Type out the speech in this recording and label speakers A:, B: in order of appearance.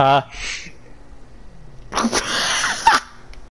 A: 啊。